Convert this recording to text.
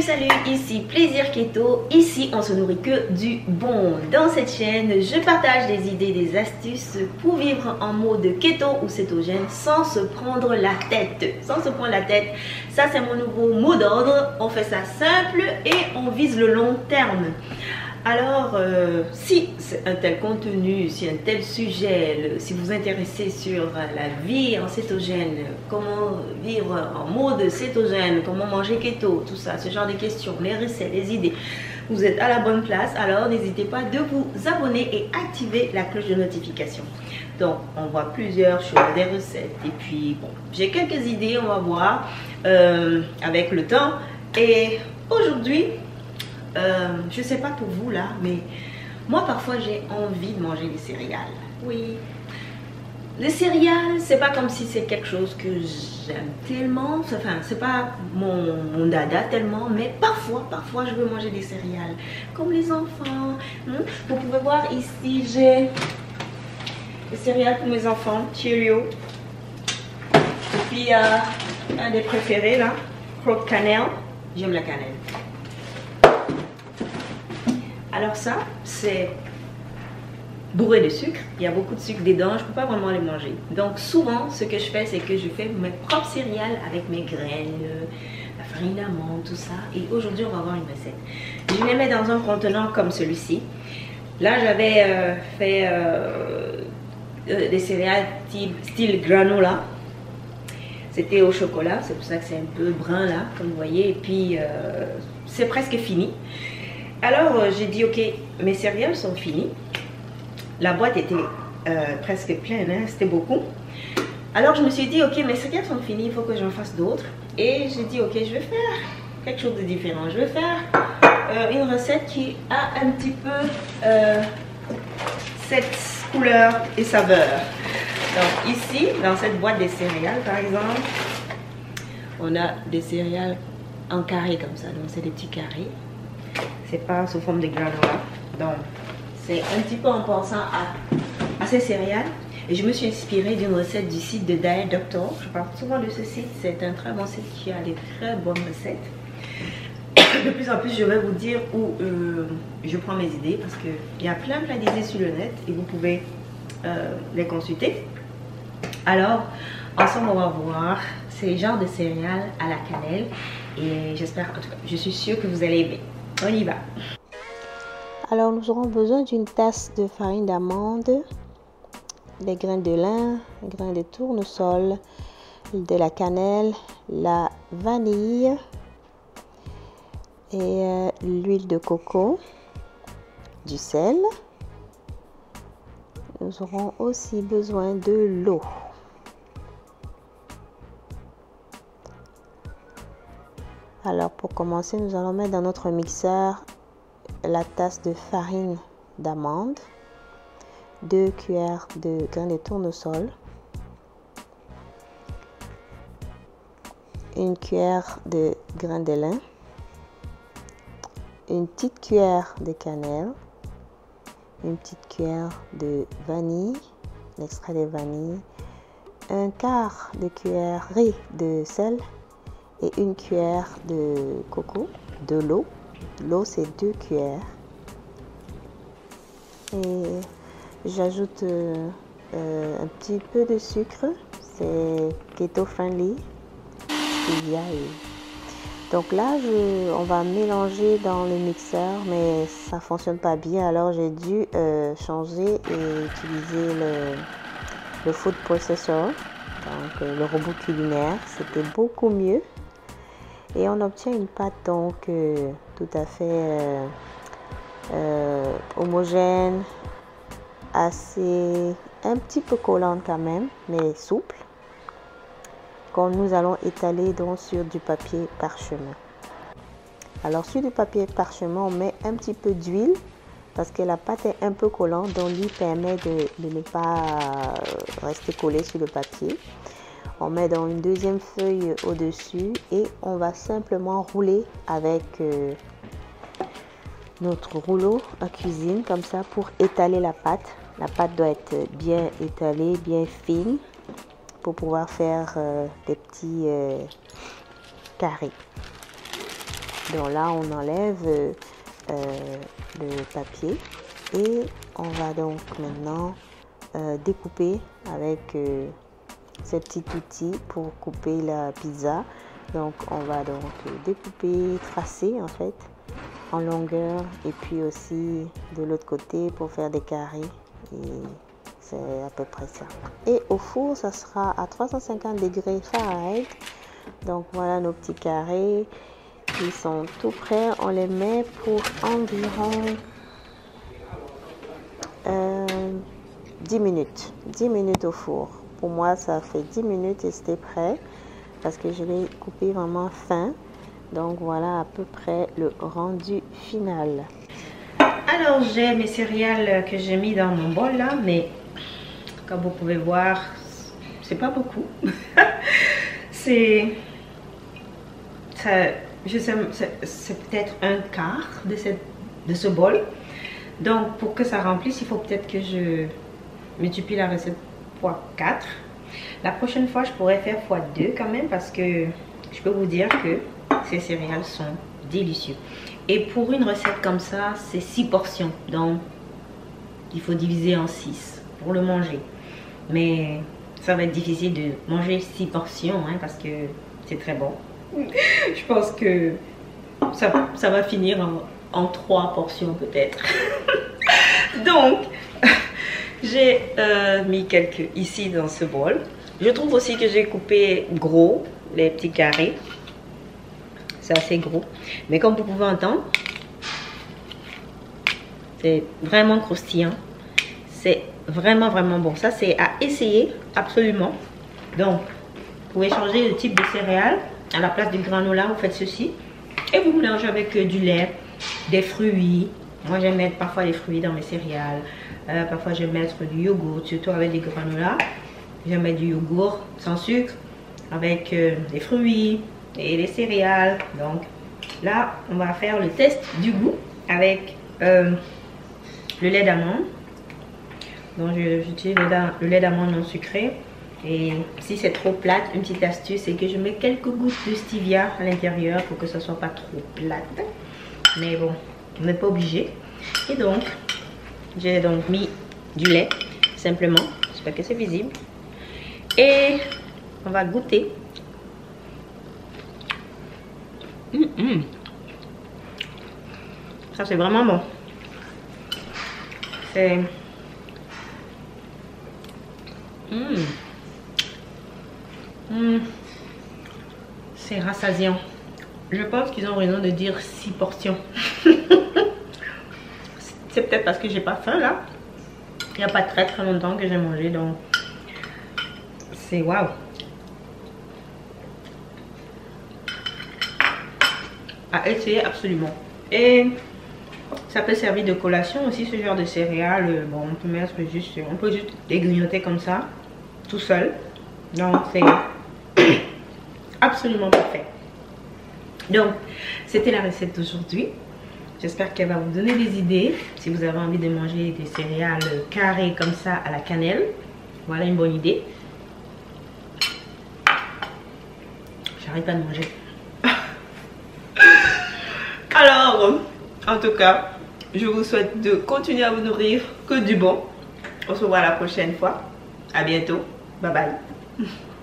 Salut ici Plaisir Keto, ici on se nourrit que du bon. Dans cette chaîne, je partage des idées, des astuces pour vivre en mode keto ou cétogène sans se prendre la tête. Sans se prendre la tête, ça c'est mon nouveau mot d'ordre. On fait ça simple et on vise le long terme. Alors, euh, si un tel contenu, si un tel sujet, si vous vous intéressez sur la vie en cétogène, comment vivre en mode cétogène, comment manger keto, tout ça, ce genre de questions, les recettes, les idées, vous êtes à la bonne place, alors n'hésitez pas de vous abonner et activer la cloche de notification. Donc, on voit plusieurs choses, des recettes, et puis bon, j'ai quelques idées, on va voir euh, avec le temps. Et aujourd'hui, euh, je sais pas pour vous là, mais moi parfois j'ai envie de manger des céréales. Oui. Les céréales, c'est pas comme si c'est quelque chose que j'aime tellement. Enfin, c'est pas mon, dada tellement, mais parfois, parfois je veux manger des céréales. Comme les enfants. Hein. Vous pouvez voir ici, j'ai des céréales pour mes enfants, Cheerio. Et puis, euh, un des préférés là, croque cannelle. J'aime la cannelle. Alors ça, c'est bourré de sucre. Il y a beaucoup de sucre dedans, je ne peux pas vraiment les manger. Donc souvent, ce que je fais, c'est que je fais mes propres céréales avec mes graines, la farine d'amande, tout ça. Et aujourd'hui, on va voir une recette. Je les mets dans un contenant comme celui-ci. Là, j'avais euh, fait euh, euh, des céréales type, style granola. C'était au chocolat, c'est pour ça que c'est un peu brun là, comme vous voyez. Et puis, c'est presque fini. Alors, euh, j'ai dit, ok, mes céréales sont finies. La boîte était euh, presque pleine, hein, c'était beaucoup. Alors, je me suis dit, ok, mes céréales sont finies, il faut que j'en fasse d'autres. Et j'ai dit, ok, je vais faire quelque chose de différent. Je vais faire euh, une recette qui a un petit peu cette couleur et saveur. Donc, ici, dans cette boîte de céréales, par exemple, on a des céréales en carré comme ça. Donc, c'est des petits carrés c'est pas sous forme de granola. Donc, c'est un petit peu en pensant à, à ces céréales. Et je me suis inspirée d'une recette du site de Diet Doctor. Je parle souvent de ce site. C'est un très bon site qui a des très bonnes recettes. De plus en plus, je vais vous dire où euh, je prends mes idées parce qu'il y a plein plein d'idées sur le net et vous pouvez euh, les consulter. Alors, ensemble, on va voir ces genres de céréales à la cannelle et j'espère, en tout cas, je suis sûre que vous allez aimer. On y va. Alors nous aurons besoin d'une tasse de farine d'amande, des grains de lin, des grains de tournesol, de la cannelle, la vanille et euh, l'huile de coco, du sel. Nous aurons aussi besoin de l'eau. Alors pour commencer, nous allons mettre dans notre mixeur la tasse de farine d'amande, 2 cuillères de grains de tournesol, une cuillère de grains de lin, une petite cuillère de cannelle, une petite cuillère de vanille, l'extrait de vanille, un quart de cuillère de sel et une cuillère de coco, de l'eau. L'eau, c'est deux cuillères. Et j'ajoute euh, euh, un petit peu de sucre. C'est keto friendly. Donc là, on va mélanger dans le mixeur, mais ça fonctionne pas bien. Alors j'ai dû euh, changer et utiliser le, le food processor, donc le robot culinaire. C'était beaucoup mieux et on obtient une pâte donc euh, tout à fait euh, euh, homogène, assez un petit peu collante quand même, mais souple, qu'on nous allons étaler donc sur du papier parchemin. Alors sur du papier parchemin, on met un petit peu d'huile parce que la pâte est un peu collante, donc lui permet de, de ne pas rester collé sur le papier. On met dans une deuxième feuille au-dessus et on va simplement rouler avec euh, notre rouleau à cuisine comme ça pour étaler la pâte. La pâte doit être bien étalée, bien fine pour pouvoir faire euh, des petits euh, carrés. Donc là, on enlève le papier et on va donc maintenant découper avec ce petit outil pour couper la pizza. Donc on va donc découper, tracer en fait en longueur et puis aussi de l'autre côté pour faire des carrés et c'est à peu près ça. Et au four, ça sera à 350 degrés Fahrenheit. Donc voilà nos petits carrés. Ils sont tout prêts. On les met pour environ 10 euh, minutes. 10 minutes au four. Pour moi, ça fait 10 minutes et c'était prêt parce que je l'ai coupé vraiment fin. Donc voilà à peu près le rendu final. Alors j'ai mes céréales que j'ai mis dans mon bol là, mais comme vous pouvez voir, c'est pas beaucoup. c'est je sais, c'est peut-être un quart de, de ce bol. Donc, pour que ça remplisse, il faut peut-être que je multiplie la recette fois 4. La prochaine fois, je pourrais faire fois 2 quand même parce que je peux vous dire que ces céréales sont délicieux. Et pour une recette comme ça, c'est 6 portions. Donc, il faut diviser en 6 pour le manger. Mais ça va être difficile de manger 6 portions hein, parce que c'est très bon. je pense que ça, ça va finir en, trois portions peut-être. Donc, j'ai euh, mis quelques ici dans ce bol. Je trouve aussi que j'ai coupé gros les petits carrés. C'est assez gros. Mais comme vous pouvez entendre, c'est vraiment croustillant. C'est vraiment, vraiment bon. Ça, c'est à essayer absolument. Donc, vous pouvez changer le type de céréales à la place du granola, vous faites ceci. Et vous mélangez avec du lait, des fruits. Moi, j'aime mettre parfois des fruits dans mes céréales. Euh, parfois, je vais mettre du yogourt, surtout avec des granola. J'aime mettre du yogourt sans sucre, avec euh, des fruits et des céréales. Donc, là, on va faire le test du goût avec le lait d'amande. Donc, j'utilise le lait d'amande non sucré. Et si c'est trop plate, une petite astuce, c'est que je mets quelques gouttes de stevia à l'intérieur pour que ça soit pas trop plate. Mais bon, on n'est pas obligé. Et donc, j'ai donc mis du lait, simplement. J'espère que c'est visible. Et on va goûter. Hum, hum. Ça, c'est vraiment bon. C'est... Hum. C'est rassasiant. Je pense qu'ils ont raison de dire 6 portions. c'est peut-être parce que j'ai pas faim là. Il n'y a pas très très longtemps que j'ai mangé donc c'est waouh. À essayer absolument. Et ça peut servir de collation aussi ce genre de céréales. Bon, on peut mettre juste, on peut juste dégrignoter comme ça, tout seul. Donc c'est absolument parfait. Donc, c'était la recette d'aujourd'hui. J'espère qu'elle va vous donner des idées. Si vous avez envie de manger des céréales carrées comme ça à la cannelle, voilà une bonne idée. J'arrive pas de manger. Alors, en tout cas, je vous souhaite de continuer à vous nourrir que du bon. On se voit la prochaine fois. À bientôt. Bye bye.